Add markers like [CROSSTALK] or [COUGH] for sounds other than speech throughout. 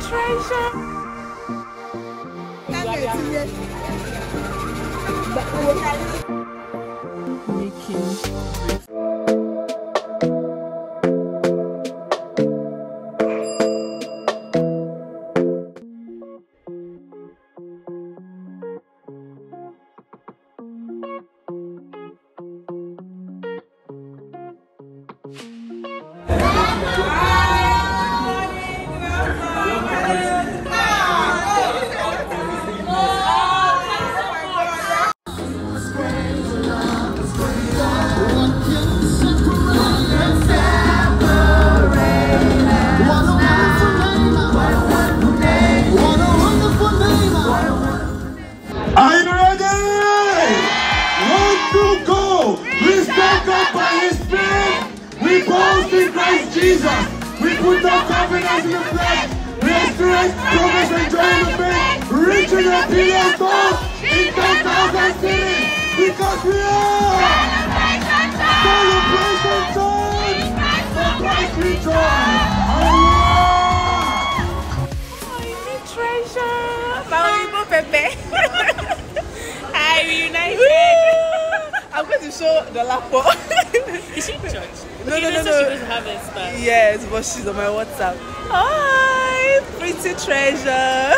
treasure. Making We experience progress and joy in the faith. Reaching a billion souls in 10,000 cities. Because we are celebration time. For Christ we join. Hallelujah. Making treasure. Mama Pepe. Hi, reunited. I'm going to show the lapo. Is she in church? No, okay, no, no, so no. She goes to have a spa. Yes, but she's on my WhatsApp. Hi, pretty treasure.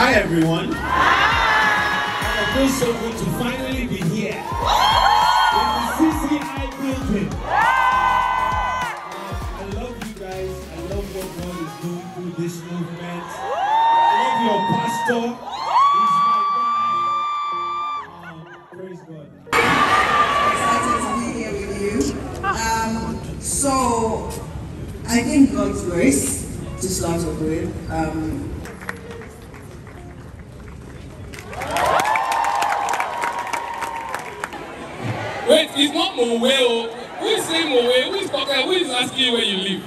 Hi everyone. It feels so good to finally be here in the CCI building. I love you guys. I love what God is doing through this movement. I love your pastor. He's my guy. Um, praise God. excited to be here with you. Um, so, I think God's grace to start off with. Um, Wait, it's not Mowe. oh. Who is saying Mowe? Who is talking? Who is asking you where you live?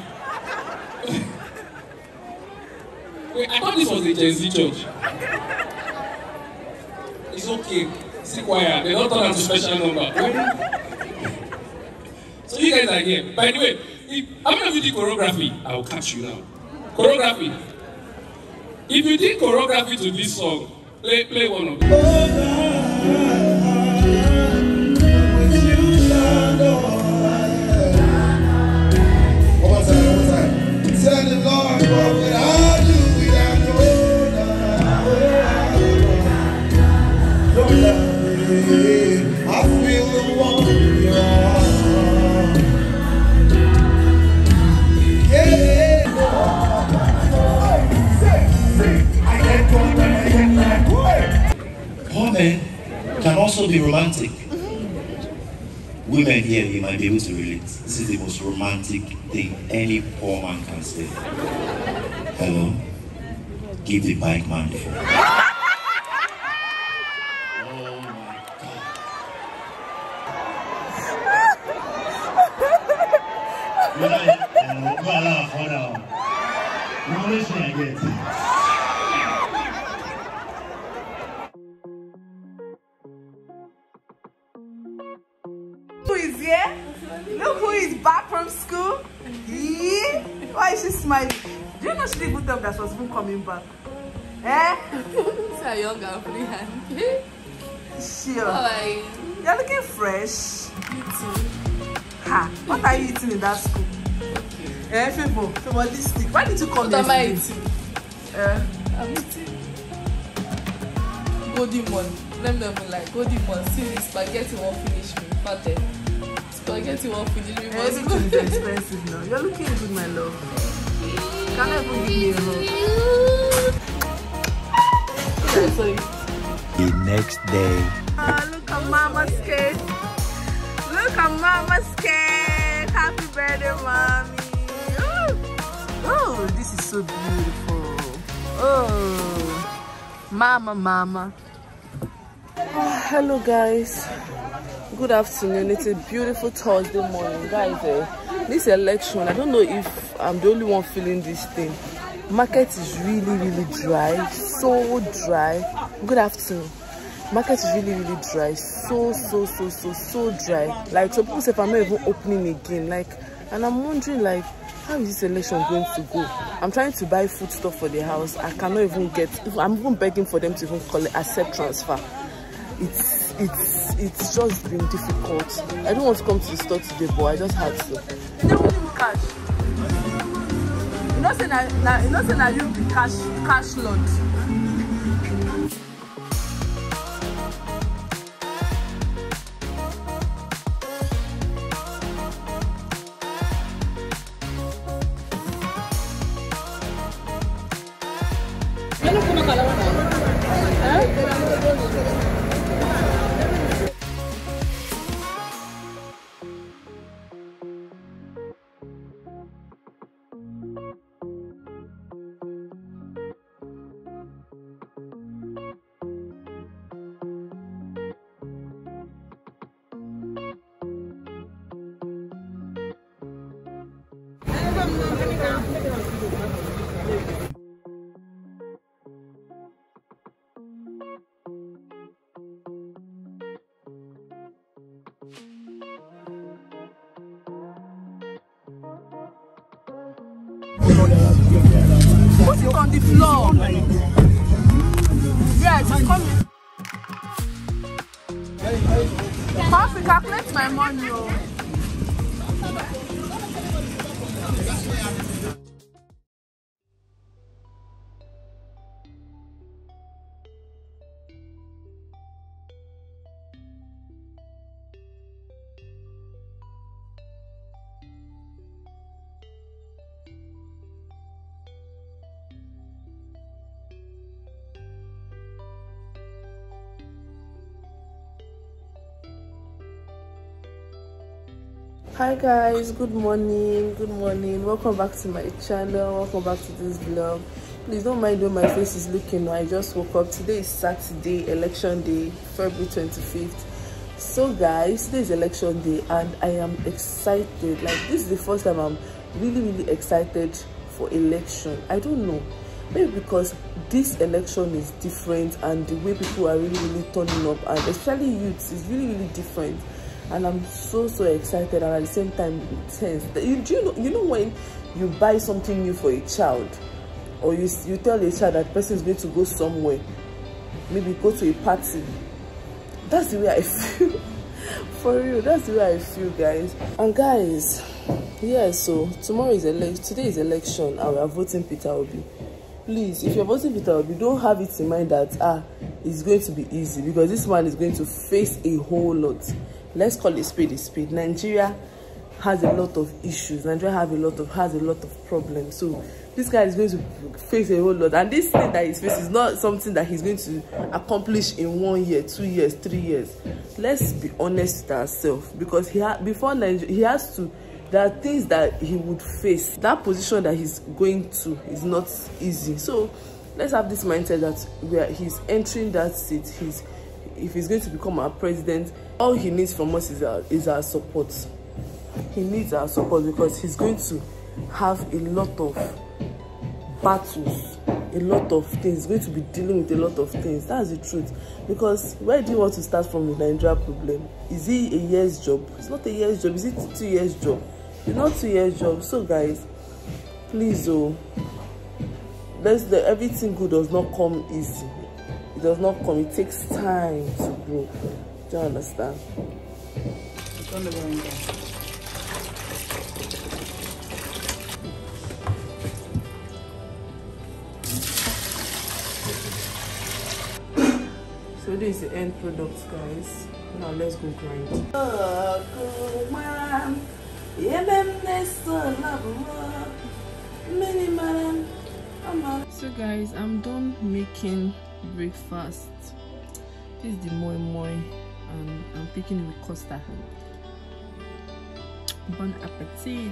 [LAUGHS] Wait, I thought this was a Gen Z church. It's okay. See choir. They don't turn out to special number. so you guys are here. By the way, if, how many of you did choreography? I will catch you now. Choreography. If you did choreography to this song, play play one of them. Romantic. Women here, you might be able to relate. This is the most romantic thing any poor man can say. Hello? Give the bike man the phone. Oh my God. You uh, go allow for now. Always say smiling? Do you know she didn't even tell me that she was even coming back? Eh? It's a young African. Sure. Bye. You're looking fresh. Ha. What are you eating in that school? Eh, Favour, Favour, this stick. Why did you come What am I eating? Eh? I'm eating golden one. Let me know like golden one. See this spaghetti won't finish me. Fatted. Spaghetti won't finish me. Everything is expensive now. You're looking good, my love. Can I even give a hug? The next day. Ah, look at mama's cake. Look at mama's cake. Happy birthday, mommy. Ooh. so beautiful. Oh, mama, mama. Oh, hello, guys. Good afternoon. It's a beautiful Thursday morning, guys. This election, I don't know if I'm the only one feeling this thing. Market is really, really dry, so dry. Good afternoon. Market is really, really dry, so, so, so, so, so dry. Like some people say, if I'm not even opening again, like, and I'm wondering, like, how is this election going to go? I'm trying to buy food stuff for the house. I cannot even get. I'm even begging for them to even collect accept transfer. It's it's it's just been difficult. I don't want to come to the store today, but I just had to. You know him cash. You know say na na you know say na you be cash cash lord. Put it on the floor. Yes, it's coming. How to calculate my money? Oh. Hi guys. Good morning. Good morning. Welcome back to my channel. Welcome back to this vlog. Please don't mind when my face is looking. I just woke up. Today is saturday election day february 25th so guys today is election day and i am excited. Like this is the first time i'm really really excited for election. I don't know. Maybe because this election is different and the way people are really really turning up and especially youths is really really different and i'm so so excited and at the same time tense. You do you know you know when you buy something new for a child or you you tell a child that person is going to go somewhere maybe go to a party? That's the way i [LAUGHS] feel. For real that's the way i feel guys. And guys yeah so tomorrow is election today is election and we are voting peter obi. Please if you're voting peter obi don't have it in mind that ah it's going to be easy because this man is going to face a whole lot let's call it spade a spade nigeria has a lot of issues. Nigeria have a lot of has a lot of problems. So this guy is going to face a whole lot. And this thing that he's facing is not something that he's going to accomplish in one year two years three years. Let's be honest with ourselves. Because he had before nigeria he has to there are things that he would face. That position that he's going to is not easy. So let's have this mindset that where he's entering that seat. He's if he's going to become our president all he needs from us is our is our support. He needs our support because he's going to have a lot of battles a lot of things. He's going to be dealing with a lot of things. That's the truth. Because where do you want to start from the nigeria problem? Is it a year's job? It's not a year's job. Is it two years job? It's not two years job. So guys please oh let's the everything good does not come easy it does not come it takes time to grow. Do you understand? So this is the end product guys. Now let's go grind. So guys i'm done making breakfast. This is the moi moi and i'm picking custard bon appetit